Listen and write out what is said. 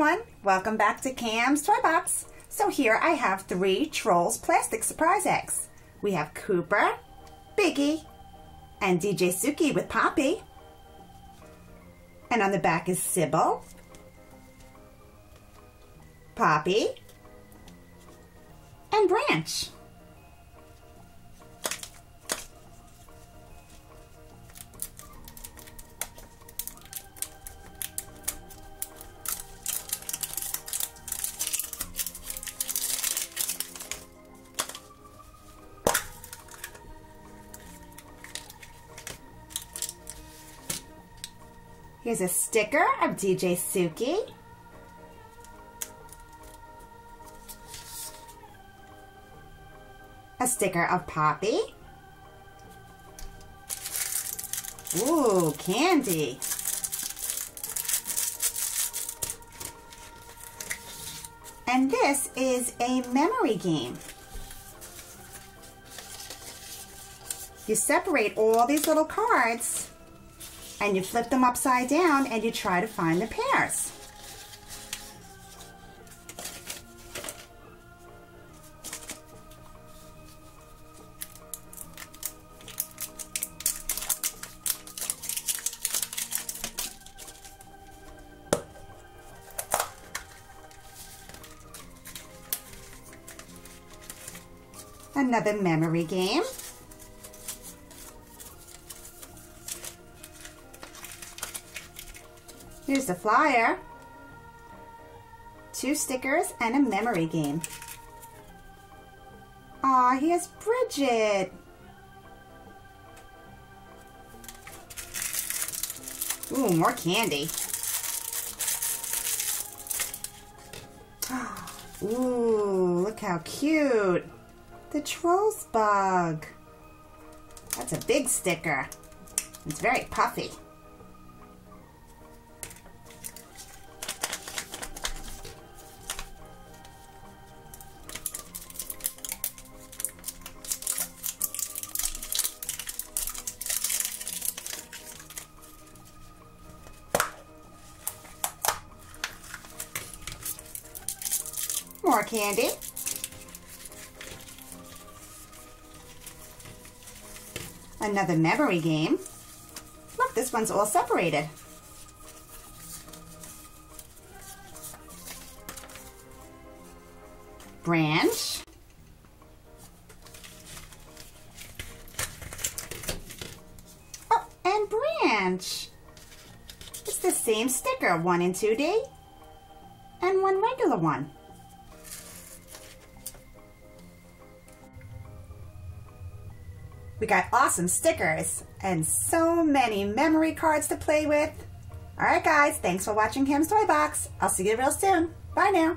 everyone, welcome back to Cam's Toy Box. So here I have three Trolls plastic surprise eggs. We have Cooper, Biggie, and DJ Suki with Poppy. And on the back is Sybil, Poppy, and Branch. Here's a sticker of DJ Suki. A sticker of Poppy. Ooh, candy. And this is a memory game. You separate all these little cards and you flip them upside down and you try to find the pairs. Another memory game. Here's the flyer, two stickers, and a memory game. Aw, here's Bridget. Ooh, more candy. Ooh, look how cute. The Trolls bug. That's a big sticker. It's very puffy. More candy. Another memory game. Look, this one's all separated. Branch. Oh, and Branch. It's the same sticker, one in 2D and one regular one. We got awesome stickers and so many memory cards to play with. All right, guys, thanks for watching Cam's Toy Box. I'll see you real soon. Bye now.